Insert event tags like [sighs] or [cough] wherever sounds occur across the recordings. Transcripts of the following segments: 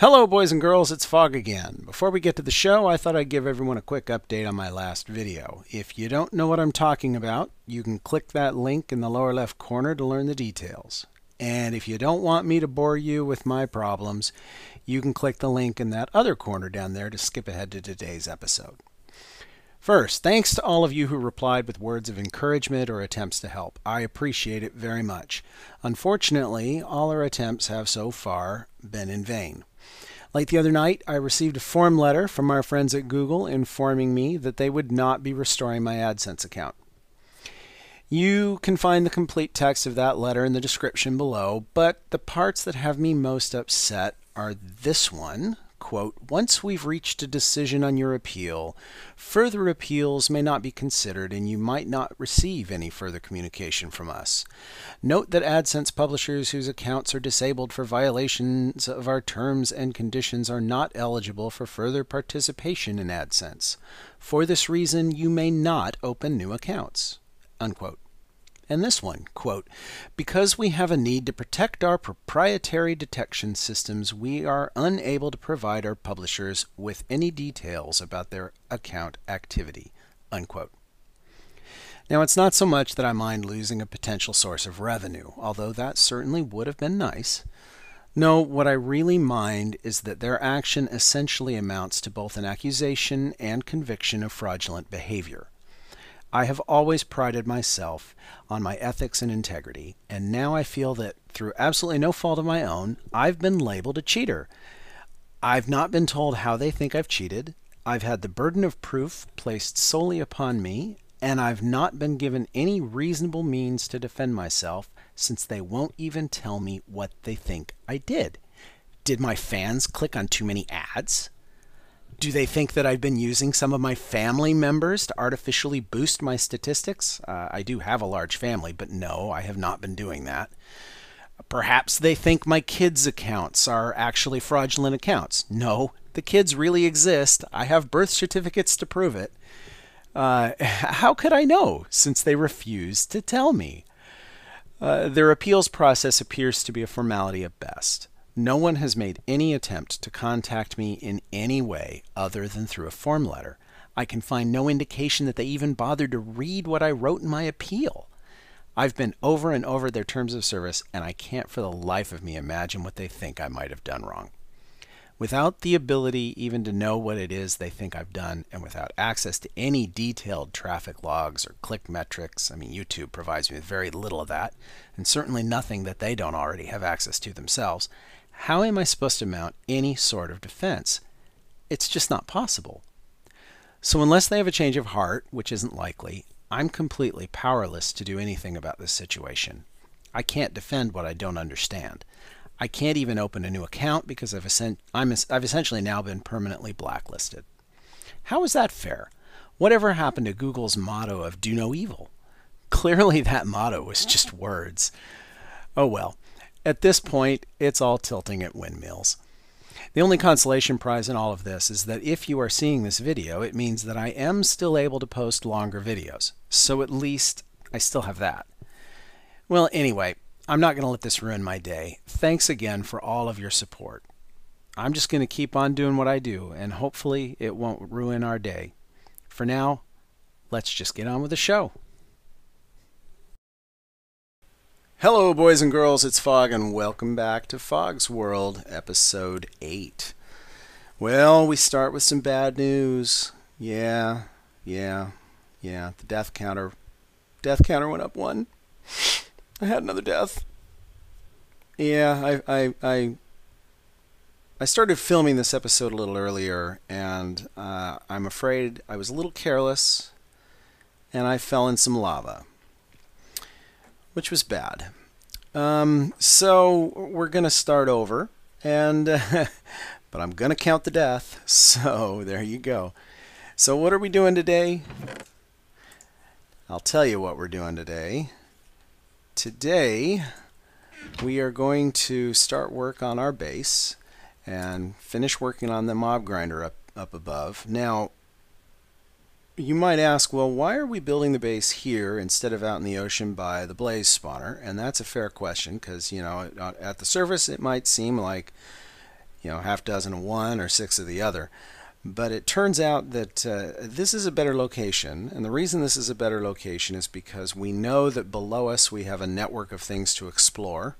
Hello, boys and girls, it's Fog again. Before we get to the show, I thought I'd give everyone a quick update on my last video. If you don't know what I'm talking about, you can click that link in the lower left corner to learn the details. And if you don't want me to bore you with my problems, you can click the link in that other corner down there to skip ahead to today's episode. First, thanks to all of you who replied with words of encouragement or attempts to help. I appreciate it very much. Unfortunately, all our attempts have so far been in vain. Like the other night, I received a form letter from our friends at Google informing me that they would not be restoring my AdSense account. You can find the complete text of that letter in the description below, but the parts that have me most upset are this one, quote, once we've reached a decision on your appeal, further appeals may not be considered and you might not receive any further communication from us. Note that AdSense publishers whose accounts are disabled for violations of our terms and conditions are not eligible for further participation in AdSense. For this reason, you may not open new accounts. Unquote and this one quote because we have a need to protect our proprietary detection systems we are unable to provide our publishers with any details about their account activity unquote now it's not so much that i mind losing a potential source of revenue although that certainly would have been nice no, what I really mind is that their action essentially amounts to both an accusation and conviction of fraudulent behavior. I have always prided myself on my ethics and integrity, and now I feel that through absolutely no fault of my own, I've been labeled a cheater. I've not been told how they think I've cheated. I've had the burden of proof placed solely upon me, and I've not been given any reasonable means to defend myself since they won't even tell me what they think I did. Did my fans click on too many ads? Do they think that I've been using some of my family members to artificially boost my statistics? Uh, I do have a large family, but no, I have not been doing that. Perhaps they think my kids' accounts are actually fraudulent accounts. No, the kids really exist. I have birth certificates to prove it. Uh, [laughs] how could I know since they refuse to tell me? Uh, their appeals process appears to be a formality at best. No one has made any attempt to contact me in any way other than through a form letter. I can find no indication that they even bothered to read what I wrote in my appeal. I've been over and over their terms of service, and I can't for the life of me imagine what they think I might have done wrong. Without the ability even to know what it is they think I've done, and without access to any detailed traffic logs or click metrics, I mean, YouTube provides me with very little of that, and certainly nothing that they don't already have access to themselves, how am I supposed to mount any sort of defense? It's just not possible. So, unless they have a change of heart, which isn't likely, I'm completely powerless to do anything about this situation. I can't defend what I don't understand. I can't even open a new account because I've, I'm, I've essentially now been permanently blacklisted. How is that fair? Whatever happened to Google's motto of do no evil? Clearly, that motto was just words. Oh well. At this point, it's all tilting at windmills. The only consolation prize in all of this is that if you are seeing this video, it means that I am still able to post longer videos. So at least I still have that. Well, anyway, I'm not going to let this ruin my day. Thanks again for all of your support. I'm just going to keep on doing what I do, and hopefully it won't ruin our day. For now, let's just get on with the show. Hello, boys and girls, it's Fog, and welcome back to Fog's World, Episode 8. Well, we start with some bad news. Yeah, yeah, yeah. The death counter, death counter went up one. I had another death. Yeah, I, I, I, I started filming this episode a little earlier, and uh, I'm afraid I was a little careless, and I fell in some lava which was bad. Um, so we're going to start over, and [laughs] but I'm going to count the death. [laughs] So there you go. So what are we doing today? I'll tell you what we're doing today. Today we are going to start work on our base and finish working on the mob grinder up up above. Now you might ask, well, why are we building the base here instead of out in the ocean by the blaze spawner? And that's a fair question because, you know, at the surface it might seem like you know, half dozen of one or six of the other. But it turns out that uh, this is a better location, and the reason this is a better location is because we know that below us we have a network of things to explore.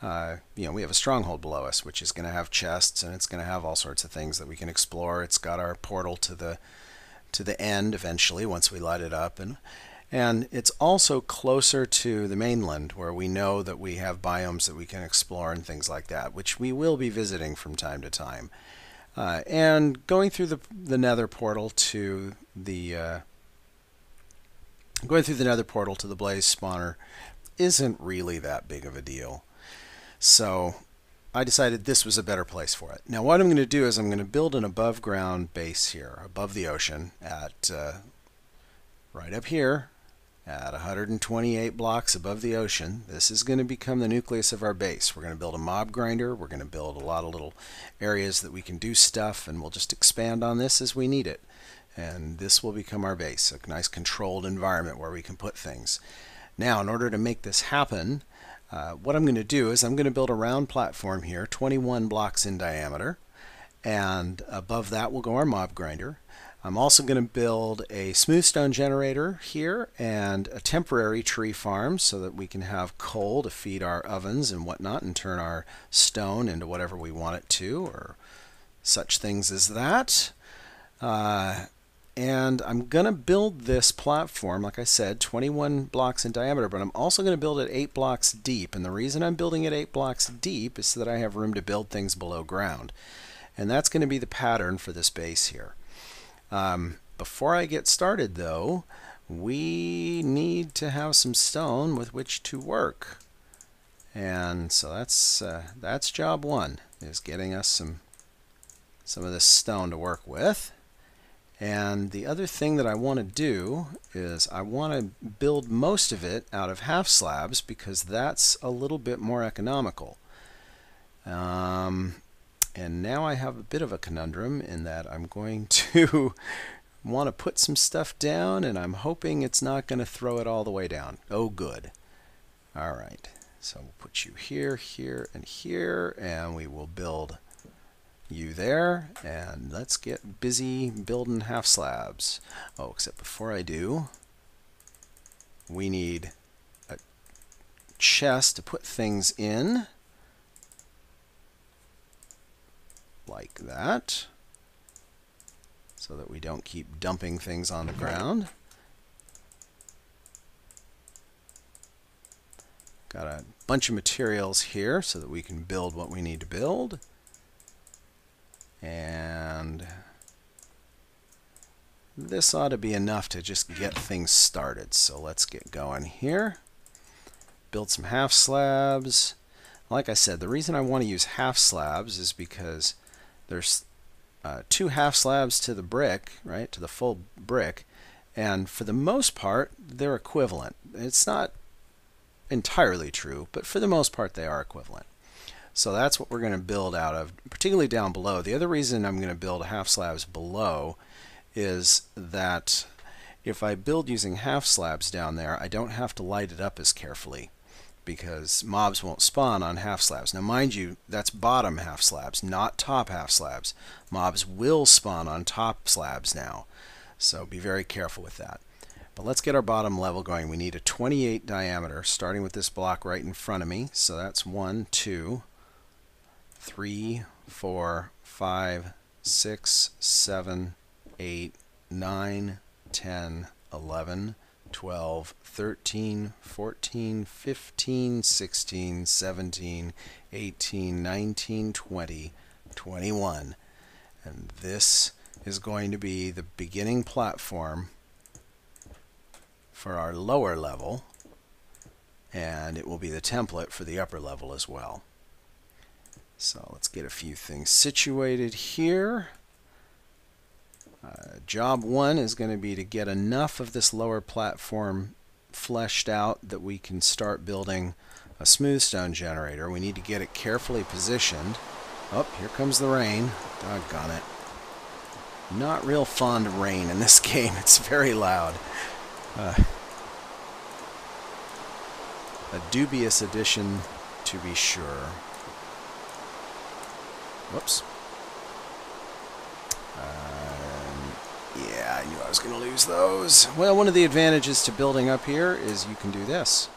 Uh, you know, we have a stronghold below us, which is going to have chests and it's going to have all sorts of things that we can explore. It's got our portal to the to the end eventually once we light it up, and and it's also closer to the mainland where we know that we have biomes that we can explore and things like that, which we will be visiting from time to time. Uh, and going through the, the nether portal to the uh, going through the nether portal to the blaze spawner isn't really that big of a deal. So I decided this was a better place for it. Now what I'm going to do is I'm going to build an above ground base here, above the ocean, at uh, right up here at 128 blocks above the ocean. This is going to become the nucleus of our base. We're going to build a mob grinder. We're going to build a lot of little areas that we can do stuff, and we'll just expand on this as we need it. And this will become our base, a nice controlled environment where we can put things. Now, in order to make this happen, uh, what I'm going to do is I'm going to build a round platform here, 21 blocks in diameter, and above that will go our mob grinder. I'm also going to build a smooth stone generator here and a temporary tree farm so that we can have coal to feed our ovens and whatnot and turn our stone into whatever we want it to or such things as that. Uh, and I'm going to build this platform, like I said, 21 blocks in diameter, but I'm also going to build it 8 blocks deep. And the reason I'm building it 8 blocks deep is so that I have room to build things below ground. And that's going to be the pattern for this base here. Um, before I get started though, we need to have some stone with which to work. And so that's uh, that's job one, is getting us some some of this stone to work with. And the other thing that I want to do is I want to build most of it out of half slabs because that's a little bit more economical. Um, and now I have a bit of a conundrum in that I'm going [laughs] to want to put some stuff down and I'm hoping it's not going to throw it all the way down. Oh, good. All right. So we'll put you here, here, and here, and we will build you there. And let's get busy building half slabs. Oh, except before I do, we need a chest to put things in. like that so that we don't keep dumping things on the ground. Got a bunch of materials here so that we can build what we need to build. And this ought to be enough to just get things started. So let's get going here. Build some half slabs. Like I said, the reason I want to use half slabs is because there's uh, two half slabs to the brick, right, to the full brick, and for the most part, they're equivalent. It's not entirely true, but for the most part, they are equivalent. So that's what we're going to build out of, particularly down below. The other reason I'm going to build half slabs below is that if I build using half slabs down there, I don't have to light it up as carefully because mobs won't spawn on half slabs. Now mind you, that's bottom half slabs, not top half slabs. Mobs will spawn on top slabs now, so be very careful with that. But let's get our bottom level going. We need a 28 diameter, starting with this block right in front of me. So that's 1, 2, 3, 4, 5, 6, 7, 8, 9, 10, 11, 12, 13, 14, 15, 16, 17, 18, 19, 20, 21. And this is going to be the beginning platform for our lower level and it will be the template for the upper level as well. So let's get a few things situated here. Uh, job one is going to be to get enough of this lower platform fleshed out that we can start building a smooth stone generator. We need to get it carefully positioned. Oh, here comes the rain. Doggone it. Not real fond of rain in this [laughs] game. It's very loud. Uh, a dubious addition to be sure. Whoops. Um, yeah, I knew I was going to lose those. Well, one of the advantages to building up here is you can do this.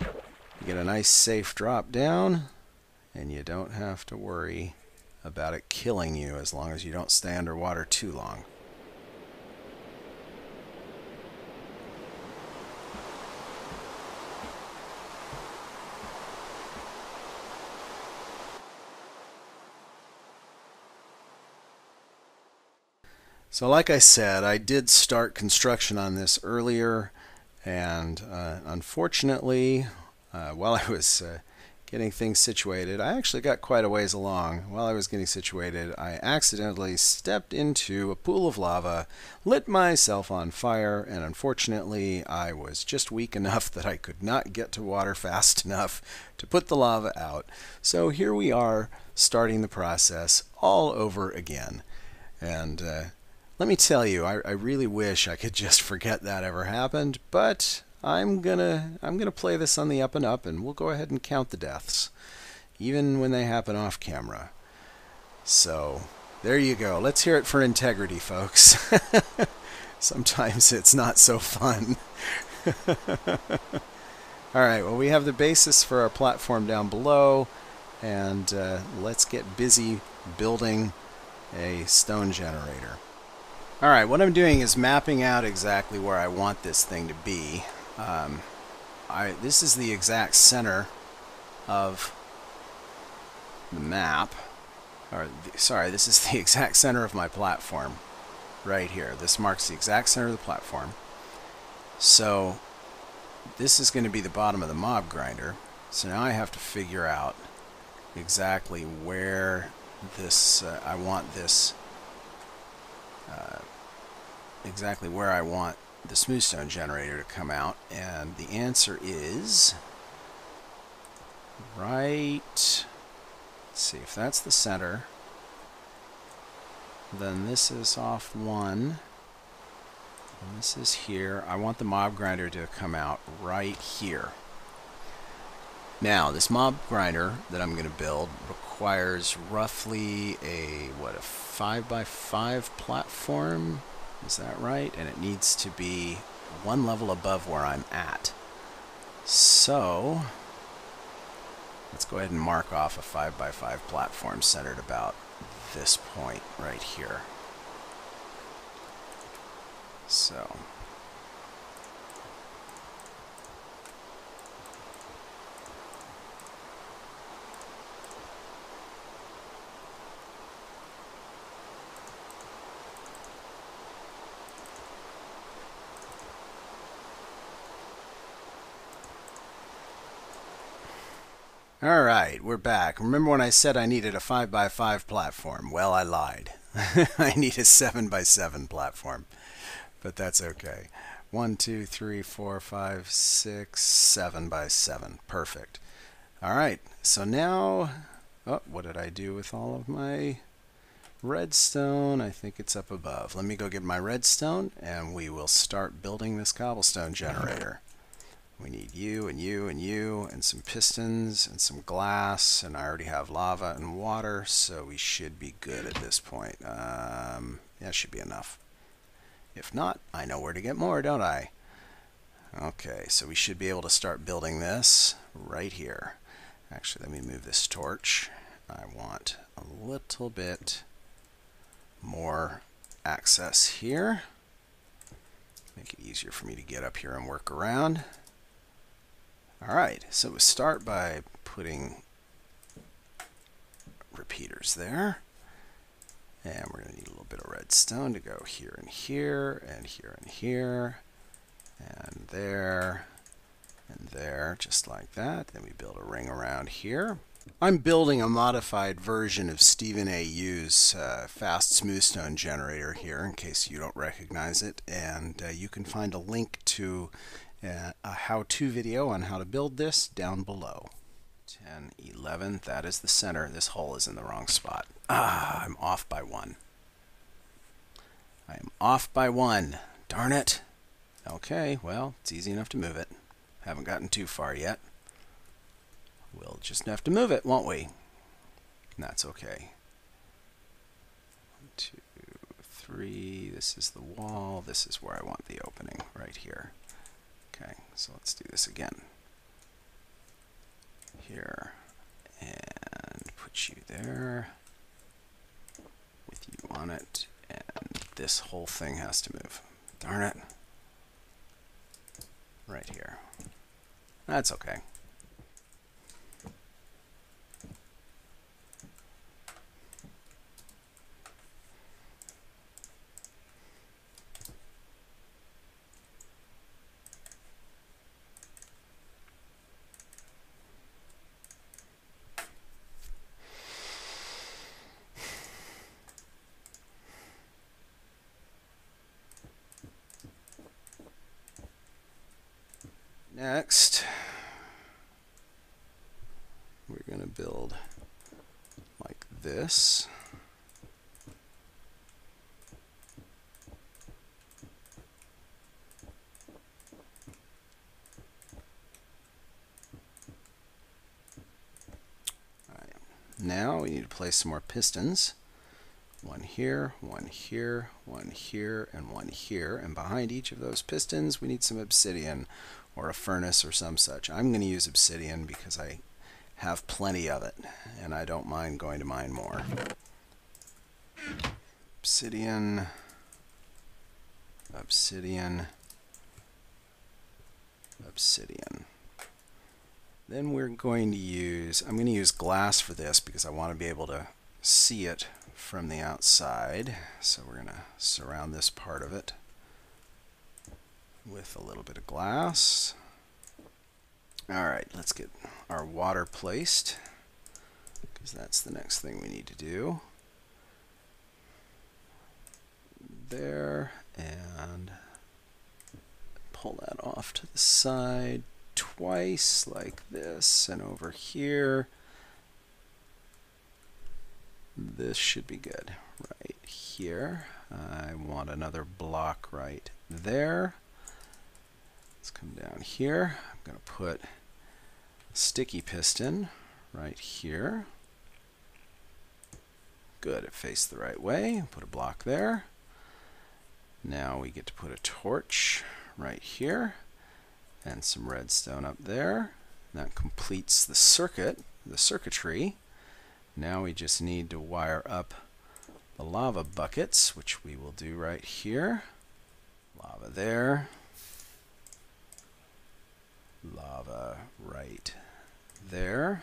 You get a nice safe drop down, and you don't have to worry about it killing you as long as you don't stay underwater too long. So like I said, I did start construction on this earlier, and uh, unfortunately, uh, while I was uh, getting things situated, I actually got quite a ways along. While I was getting situated, I accidentally stepped into a pool of lava, lit myself on fire, and unfortunately, I was just weak enough [laughs] that I could not get to water fast [laughs] enough to put the lava out. So here we are, starting the process all over again. And uh, let me tell you, I, I really wish I could [laughs] just forget that ever happened, but I'm gonna I'm gonna play this on the up and up, and we'll go ahead and count the deaths, even when they happen off camera. So there you go. Let's hear it for integrity, folks. [laughs] Sometimes it's not so fun. [laughs] All right. Well, we have the basis for our platform down below, and uh, let's get busy building a stone generator. Alright, what I'm doing is mapping out exactly where I want this thing to be. Um, I, this is the exact center of the map. Or, the, sorry, this is [laughs] the exact center of my platform. Right here. This marks the exact center of the platform. So, this is going to be the bottom of the mob grinder. So now I have to figure out exactly where this, uh, I want this uh, exactly where I want the smoothstone generator to come out and the answer is right let's see if that's the center then this is off one and this is here. I want the mob grinder to come out right here. Now this mob grinder that I'm going to build requires roughly a what a 5 by 5 platform is that right? And it needs to be one level above where I'm at. So, let's go ahead and mark off a 5x5 platform centered about this point right here. So, All right, we're back. Remember when I said I needed a 5x5 platform? Well, I lied. [laughs] I need a 7x7 platform, but that's okay. 1, 2, 3, 4, 5, 6, 7 by 7. Perfect. All right, so now, oh, what did I do with all of my redstone? I think it's up above. Let me go get my redstone, and we will start building this cobblestone generator. We need you and you and you and some pistons and some glass and I already have lava and water so we should be good at this point. Um, that should be enough. If not, I know where to get more, don't I? Okay, so we should be able to start building this right here. Actually, let me move this torch. I want a little bit more access here. Make it easier for me to get up here and work around. Alright, so we start by putting repeaters there. And we're going to need a little bit of redstone to go here and here, and here and here, and there, and there, just like that. Then we build a ring around here. I'm building a modified version of St3venAU's uh, fast smoothstone generator here in case you don't recognize it and uh, you can find a link to a how-to video on how to build this down below. 10, 11, that is the center. This hole is in the wrong spot. Ah, I'm off by one. I'm off by one. Darn it. Okay, well, it's easy enough to move it. Haven't gotten too far yet. We'll just have to move it, won't we? That's okay. One, two, three. This is the wall. This is where I want the opening, right here. Okay, so let's do this again. Here. And put you there. With you on it. And this whole thing has to move. Darn it. Right here. That's okay. Next, we're going to build this. Now we need to place some more pistons. One here, one here, one here, and one here. And behind each of those pistons, we need some obsidian or a furnace or some such. I'm going to use obsidian because I have plenty of it and I don't mind going to mine more. Obsidian, obsidian, obsidian. Then we're going to use, I'm going to use glass for this because I want to be able to see it from the outside. So we're going to surround this part of it with a little bit of glass. Alright, let's get our water placed because that's the next thing we need to do. There, and pull that off to the side twice like this, and over here. This should be good right here. I want another block right there. Let's come down here. I'm going to put sticky piston right here. Good, it faced the right way. Put a block there. Now we get to put a torch right here and some redstone up there. That completes the circuit, the circuitry. Now we just need to wire up the lava buckets, which we will do right here. Lava there lava right there.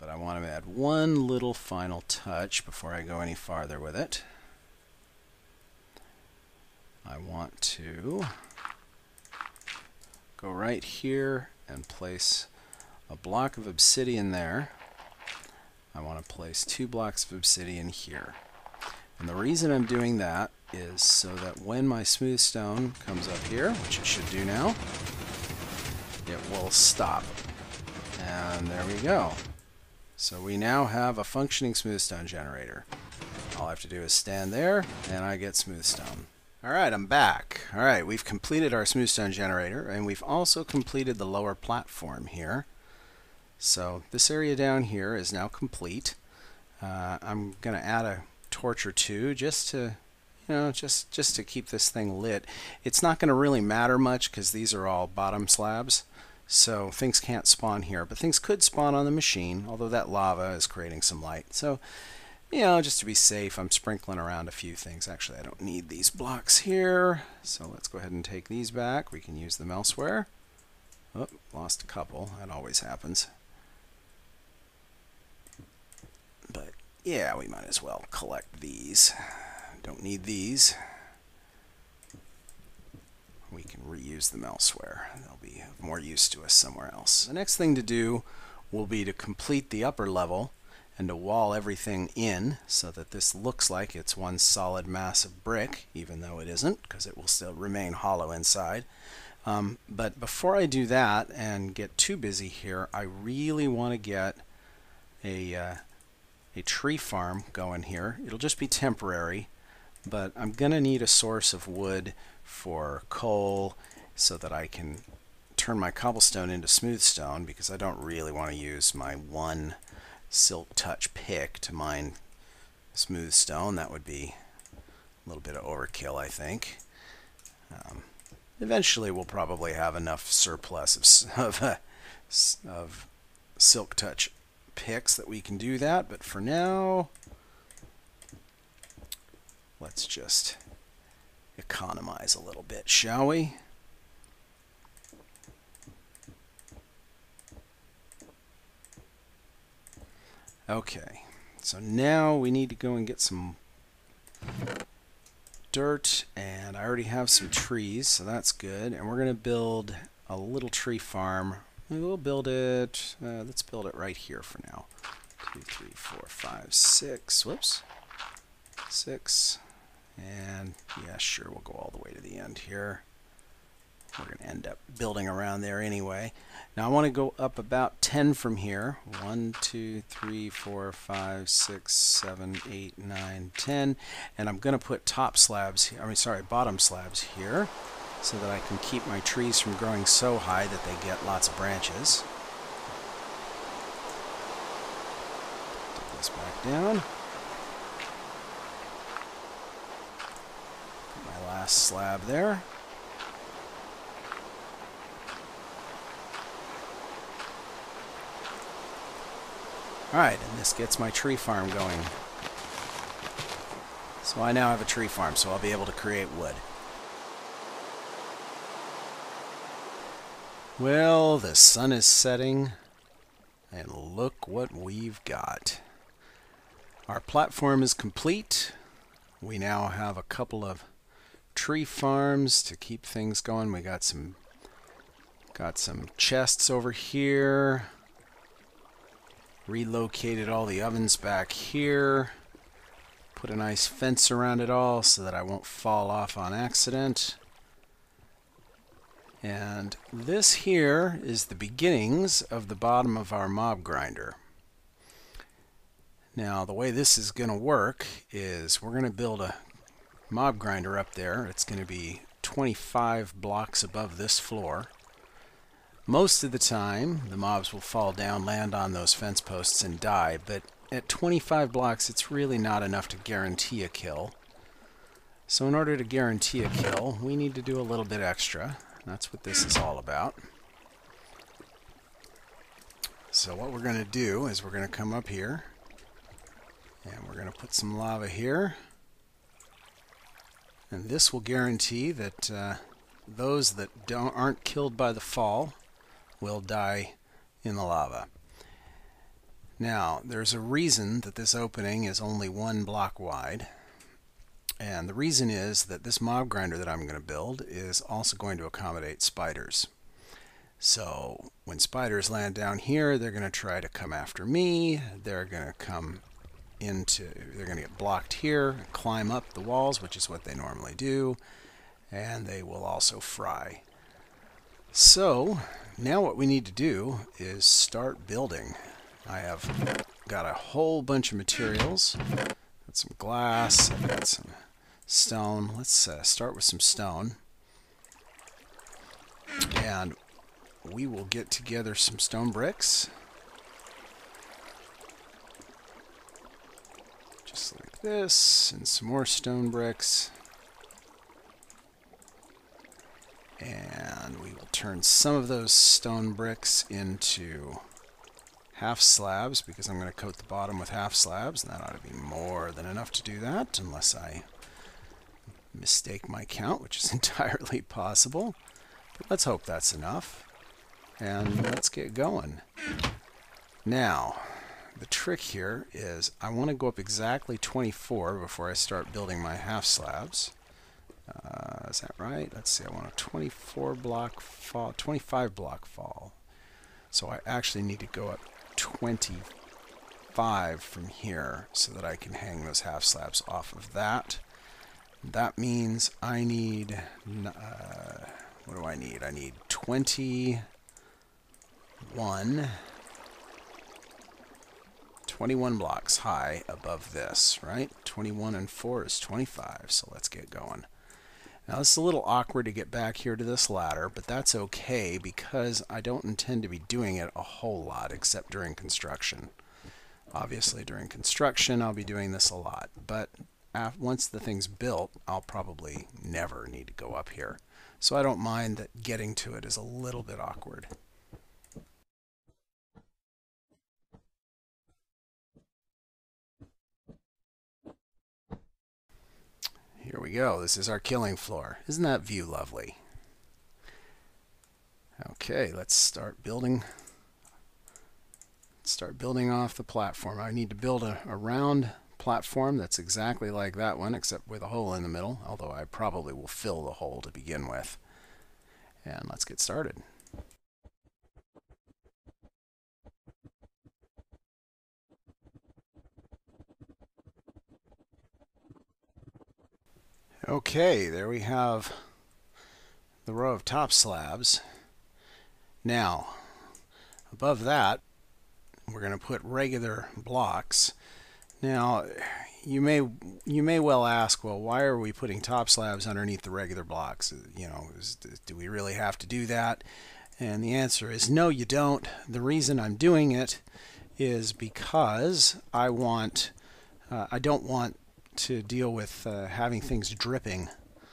But I want to add one little final touch before I go any farther with it. I want to go right here and place a block of obsidian there. I want to place two blocks of obsidian here. And the reason I'm doing that is so that when my smooth stone comes up here, which it should do now, it will stop. And there we go. So we now have a functioning smooth stone generator. All I have to do is stand there and I get smooth stone. Alright, I'm back. Alright, we've completed our smooth stone generator and we've also completed the lower platform here. So this area down here is now complete. Uh, I'm going to add a torch or two just to you know, just, just to keep this thing lit. It's not going to really matter much because these are all bottom slabs. So things can't spawn here, but things could spawn on the machine, although that lava is creating some light. So, you know, just to be safe, I'm sprinkling around a few things. Actually, I don't need these blocks here, so let's go ahead and take these back. We can use them elsewhere. Oh, lost a couple. That always happens. But, yeah, we might as well collect these. Don't need these we can reuse them elsewhere. They'll be of more use to us somewhere else. The next thing to do will be to complete the upper level and to wall everything in so that this looks like it's one solid mass of brick, even though it isn't, because it will still remain hollow inside. Um, but before I do that and get too busy here, I really want to get a, uh, a tree farm going here. It'll just be temporary, but I'm going to need a source of wood for coal so that I can turn my cobblestone into smooth stone because I don't really want to use my one silk touch pick to mine smooth stone. That would be a little bit of overkill, I think. Um, eventually, we'll probably have enough surplus of, [laughs] of, uh, of silk touch picks that we can do that. But for now, let's just economize a little bit, shall we? Okay, so now we need to go and get some dirt, and I already have some trees, so that's good. And we're going to build a little tree farm. We'll build it, uh, let's build it right here for now. Two, three, four, five, six, whoops, six, and yeah, sure, we'll go all the way to the end here. We're going to end up building around there anyway. Now I want to go up about 10 from here. 1, 2, 3, 4, 5, 6, 7, 8, 9, 10. And I'm going to put top slabs, I mean sorry, bottom slabs here so that I can keep my trees from growing so high that they get lots of branches. Take this back down. Put my last slab there. Alright, and this gets my tree farm going. So I now have a tree farm, so I'll be able to create wood. Well, the sun is setting, and look what we've got. Our platform is complete. We now have a couple of tree farms to keep things going. We got some got some chests over here. Relocated all the ovens back here. Put a nice fence around it all so that I won't fall off on accident. And this here is the beginnings of the bottom of our mob grinder. Now the way this is going to work is we're going to build a mob grinder up there it's going to be 25 blocks above this floor most of the time, the mobs will fall down, land on those fence posts, and die, but at 25 blocks, it's really not enough to guarantee a kill. So in order to guarantee a kill, we need to do a little bit extra. That's what this is all about. So what we're going to do is we're going to come up here, and we're going to put some lava here. And this will guarantee that uh, those that don't aren't killed by the fall will die in the lava. Now, there's a reason that this opening is only one block wide. And the reason is that this mob grinder that I'm going to build is also going to accommodate spiders. So when spiders land down here, they're going to try to come after me. They're going to come into, they're going to get blocked here, climb up the walls, which is what they normally do, and they will also fry. So now what we need to do is start building. I have got a whole bunch of materials. Got some glass, I've got some stone. Let's uh, start with some stone. And we will get together some stone bricks. Just like this, and some more stone bricks. And we will turn some of those stone bricks into half slabs because I'm going to coat the bottom with half slabs. And that ought to be more than enough to do that unless I mistake my count, which is [laughs] entirely possible. But let's hope that's enough. And let's get going. Now, the trick here is I want to go up exactly 24 before I start building my half slabs. Uh, is that right? Let's see, I want a 24 block fall, 25 block fall. So I actually need to go up 25 from here so that I can hang those half slabs off of that. That means I need, uh, what do I need? I need 21, 21 blocks high above this, right? 21 and 4 is 25, so let's get going. Now is a little awkward to get back here to this ladder, but that's okay because I don't intend to be doing it a whole lot except during construction. Obviously during construction I'll be doing this a lot, but once the thing's built I'll probably never need to go up here. So I don't mind that getting to it is a little bit awkward. Here we go. This is our killing floor. Isn't that view lovely? Okay, let's start building start building off the platform. I need to build a, a round platform that's exactly like that one except with a hole in the middle, although I probably will fill the hole to begin with. And let's get started. Okay, there we have the row of top slabs. Now, above that, we're going to put regular blocks. Now, you may you may well ask, well, why are we putting top slabs underneath the regular blocks? You know, is, do we really have to do that? And the answer is no, you don't. The reason I'm doing it is because I want uh, I don't want to deal with uh, having things dripping.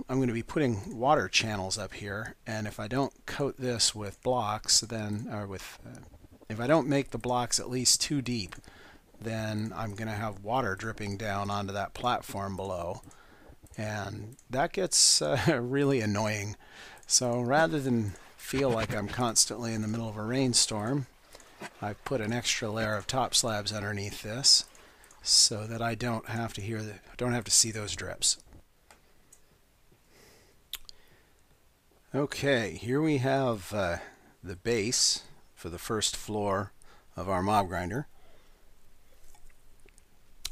I'm going to be putting water channels up here, and if I don't coat this with blocks, then or with uh, if I don't make the blocks at least too deep, then I'm going to have water dripping down onto that platform below, and that gets [laughs] uh, really annoying. So rather than feel like I'm constantly in the middle of a rainstorm, I've put an extra layer of top slabs underneath this so that I don't have to hear the, don't have to see those drips. Okay, here we have uh, the base for the first floor of our mob grinder.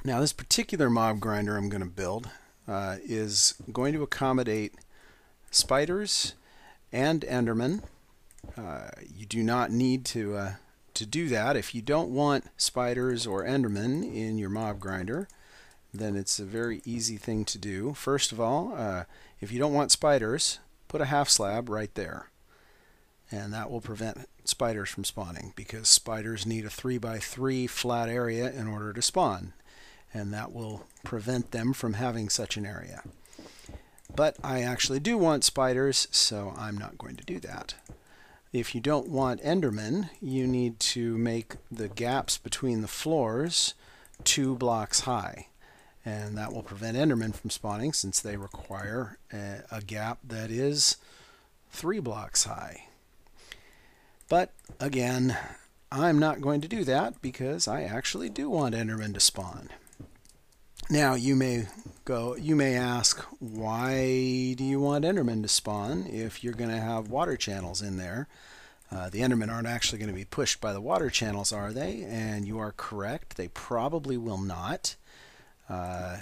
Now this particular mob grinder I'm going to build uh, is going to accommodate spiders and endermen. Uh, you do not need to uh, to do that, if you don't want spiders or endermen in your mob grinder, then it's a very easy thing to do. First of all, uh, if you don't want spiders, put a half slab right there. And that will prevent spiders from spawning because spiders need a 3 by 3 flat area in order to spawn. And that will prevent them from having such an area. But I actually do want spiders, so I'm not going to do that. If you don't want Endermen, you need to make the gaps between the floors two blocks high. And that will prevent Endermen from spawning since they require a, a gap that is three blocks high. But again, I'm not going to do that because I actually do want Endermen to spawn. Now you may go you may ask why do you want Endermen to spawn if you're going to have water channels in there? Uh, the Endermen aren't actually going to be pushed by the water channels, are they? And you are correct. They probably will not. Uh,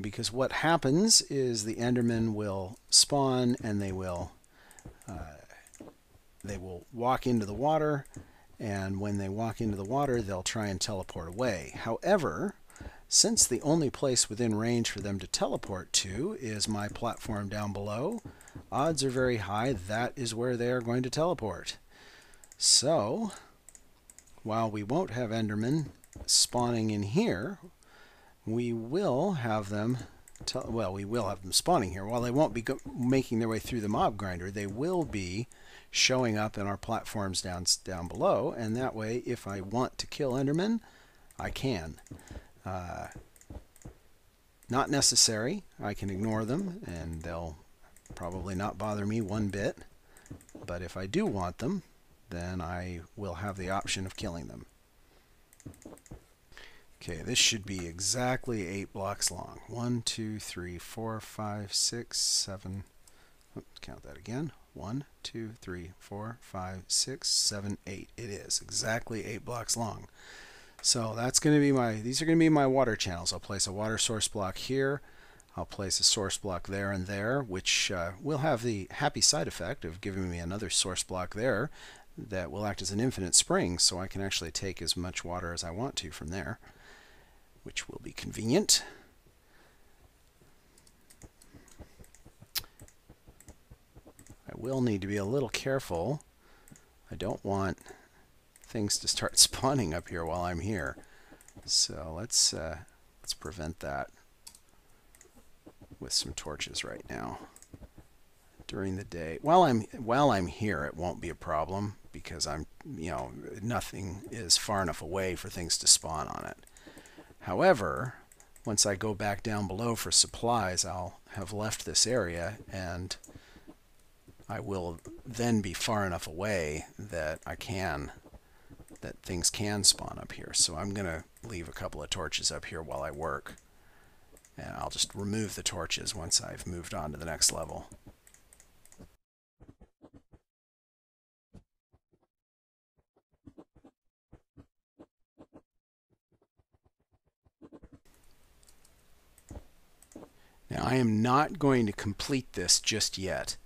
because what happens is the Endermen will spawn and they will uh, they will walk into the water and when they walk into the water they'll try and teleport away. However, since the only place within range for them to teleport to is my platform down below, odds are very high that is where they are going to teleport. So, while we won't have Endermen spawning in here, we will have them, well, we will have them spawning here. While they won't be making their way through the mob grinder, they will be showing up in our platforms down, down below, and that way, if I want to kill Endermen, I can. Uh, not necessary. I can ignore them and they'll probably not bother me one bit. But if I do want them, then I will have the option of killing them. Okay, this should be exactly eight blocks long. One, two, three, four, five, six, seven. Oops, count that again. One, two, three, four, five, six, seven, eight. It is exactly eight blocks long. So that's going to be my, these are going to be my water channels. I'll place a water source block here. I'll place a source block there and there, which uh, will have the happy side effect of giving me another source block there that will act as an infinite spring, so I can actually take as much water as I want to from there, which will be convenient. I will need to be a little careful. I don't want things to start [laughs] spawning up here while I'm here. So let's uh, let's prevent that with some torches right now. During the day, while I'm while I'm here, it won't be a problem because I'm you know nothing is far enough away for things to spawn on it. However, once I go back down below for supplies, I'll have left this area and I will then be far enough away that I can, that things can spawn up here. So I'm going to leave a couple of torches up here while I work. And I'll just remove the torches once I've moved on to the next level. Now I am not going to complete this just yet.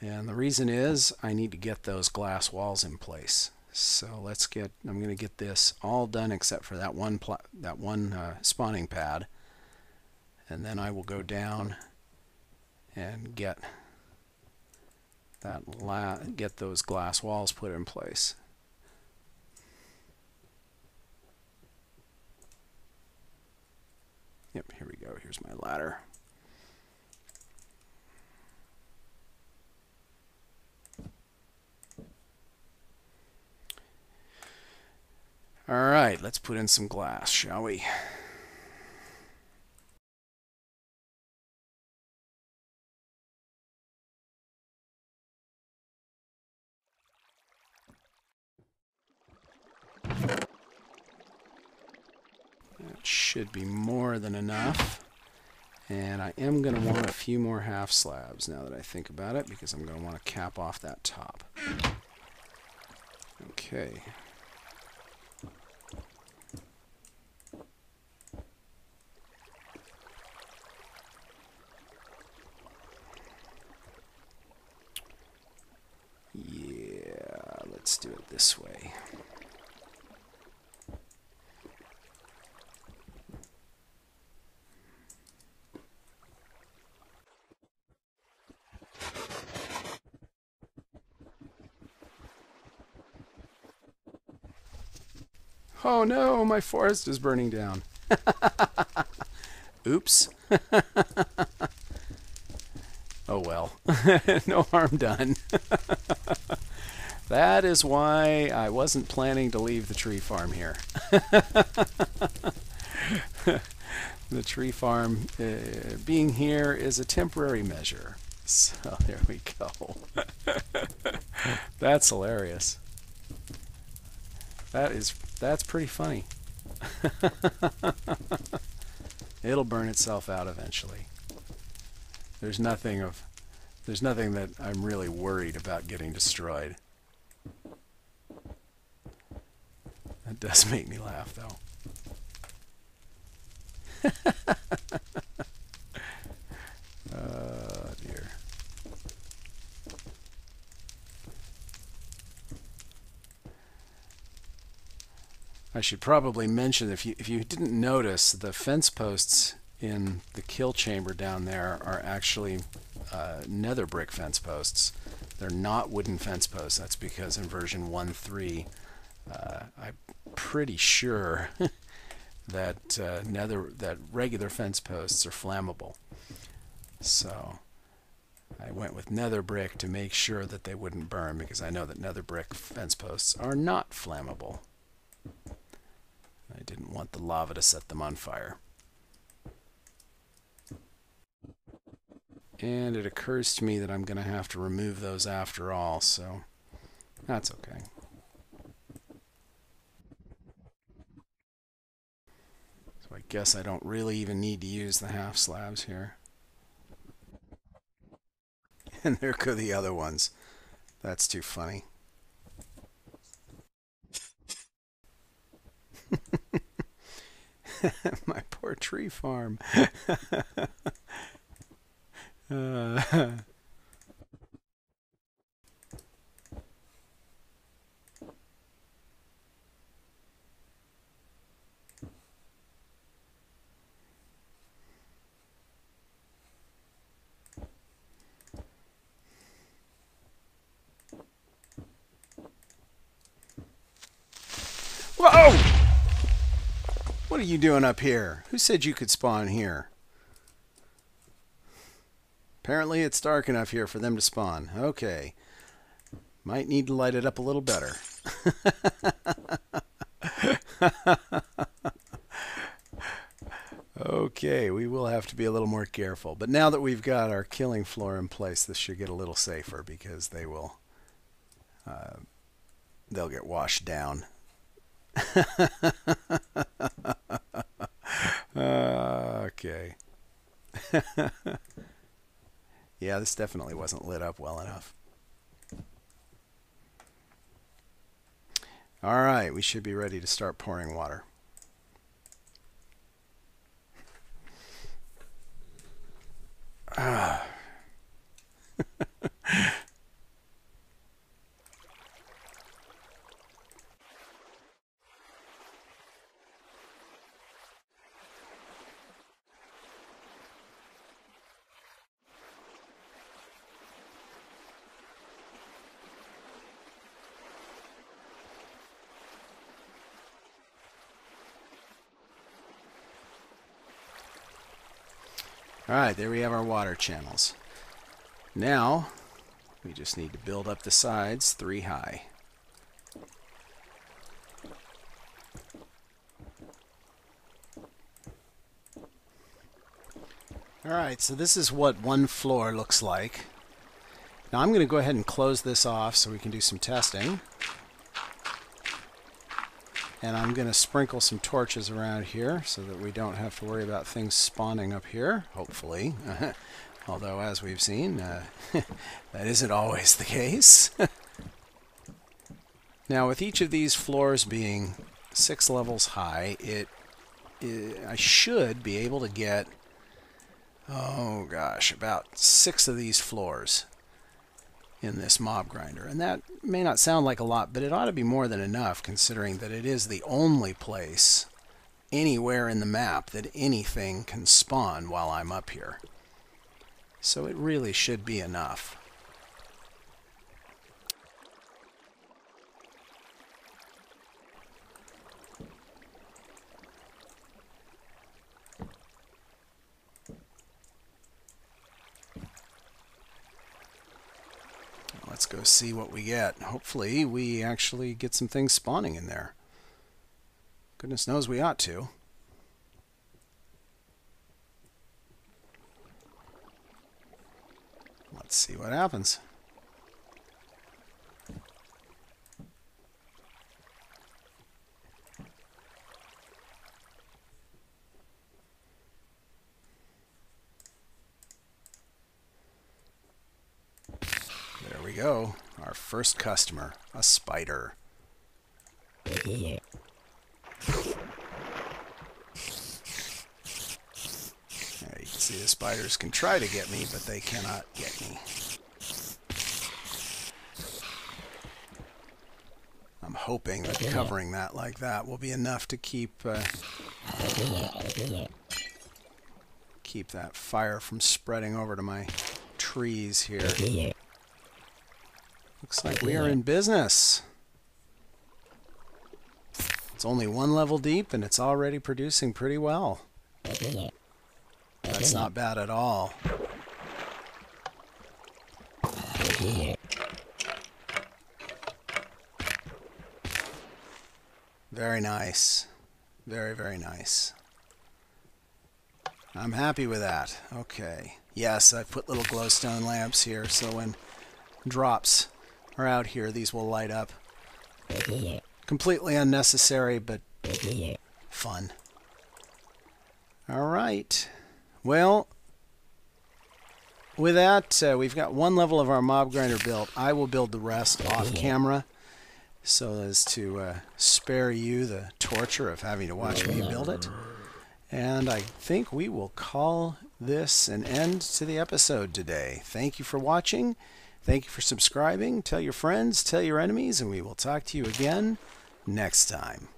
And the reason is I need to get those glass walls in place. So let's get, I'm going to get this all done except for that one, that one uh, spawning pad. And then I will go down and get that get those glass walls put in place. Yep, here we go. Here's my ladder. All right, let's put in some glass, shall we? That should be more than enough. And I am going to want a few more half slabs now that I think about it because I'm going to want to cap off that top. Okay, let's do it this way. Oh no, my forest is burning down. [laughs] Oops. [laughs] oh well, [laughs] no harm done. That is why I wasn't planning to leave the tree farm here. [laughs] the tree farm uh, being here is a temporary measure. So [laughs] there we go. [laughs] that's hilarious. That is that's pretty funny. It'll burn itself out eventually. There's nothing of there's nothing that I'm really worried about getting destroyed. That does make me laugh, though. [laughs] oh, dear. I should probably mention if you if you didn't notice the fence posts in the kill chamber down there are actually uh, nether brick fence posts. They're not wooden fence posts. That's because in version 1.3 uh, I'm pretty sure [laughs] that uh, nether that regular fence posts are flammable. So I went with nether brick to make sure that they wouldn't burn because I know that nether brick fence posts are not flammable. I didn't want the lava to set them on fire. And it occurs to me that I'm going to have to remove those after all, so that's okay. I guess I don't really even need to use the half slabs here. [laughs] And there go the other ones. That's too funny. [laughs] My poor tree farm. [laughs] uh, What are you doing up here? Who said you could spawn here? Apparently it's dark enough here for them to spawn. Okay. Might need to light it up a little better. [laughs] okay, we will have to be a little more careful. But now that we've got our killing floor in place, this should get a little safer because they will uh, they'll get washed down. [laughs] okay. [laughs] yeah, this definitely wasn't lit up well enough. All right, we should be ready to start pouring water. [sighs] Ah. All right, there we have our water channels. Now, we just need to build up the sides three high. All right, so this is what one floor looks like. Now I'm going to go ahead and close this off so we can do some testing. And I'm going to sprinkle some torches around here so that we don't have to worry about things spawning up here, hopefully. [laughs] Although, as we've seen, uh, [laughs] that isn't always the case. [laughs] now, with each of these floors being six levels high, it, it I should be able to get, oh gosh, about six of these floors in this mob grinder. And that may not sound like a lot, but it ought to be more than enough considering that it is the only place anywhere in the map that anything can spawn while I'm up here. So it really should be enough. Let's go see what we get. Hopefully we actually get some things spawning in there. Goodness knows we ought to. Let's see what happens. we go. Our first customer, a spider. Yeah, you can see the spiders can try to get me, but they cannot get me. I'm hoping that covering that like that will be enough to keep uh, keep that fire from spreading over to my trees here. Looks like we are in business. It's only one level deep and it's already producing pretty well. That's not bad at all. Very nice. Very, very nice. I'm happy with that. Okay. Yes, I put little glowstone lamps here so when drops are out here, these will light up. Completely unnecessary, but fun. All right. Well, with that, uh, we've got one level of our mob grinder built. I will build the rest off camera so as to uh, spare you the torture of having to watch me build it. And I think we will call this an end to the episode today. Thank you for watching. Thank you for subscribing. Tell your friends, tell your enemies, and we will talk to you again next time.